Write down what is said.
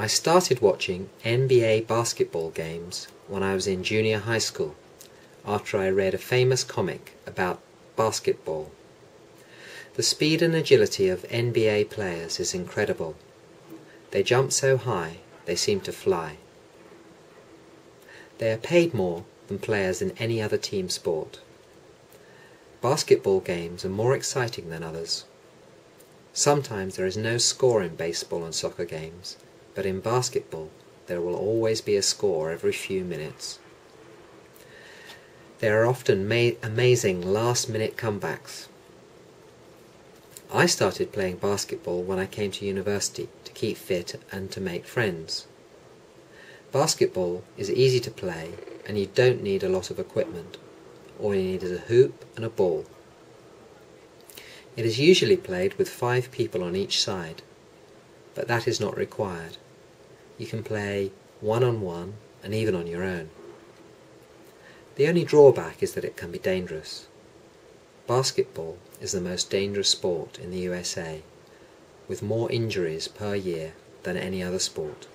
I started watching NBA basketball games when I was in junior high school after I read a famous comic about basketball. The speed and agility of NBA players is incredible. They jump so high, they seem to fly. They are paid more than players in any other team sport. Basketball games are more exciting than others. Sometimes there is no score in baseball and soccer games, but in basketball there will always be a score every few minutes. There are often ma- amazing last minute comebacks. I started playing basketball when I came to university to keep fit and to make friends. Basketball is easy to play and you don't need a lot of equipment. All you need is a hoop and a ball. It is usually played with five people on each side, but that is not required. You can play one on one and even on your own. The only drawback is that it can be dangerous. Basketball is the most dangerous sport in the USA, with more injuries per year than any other sport.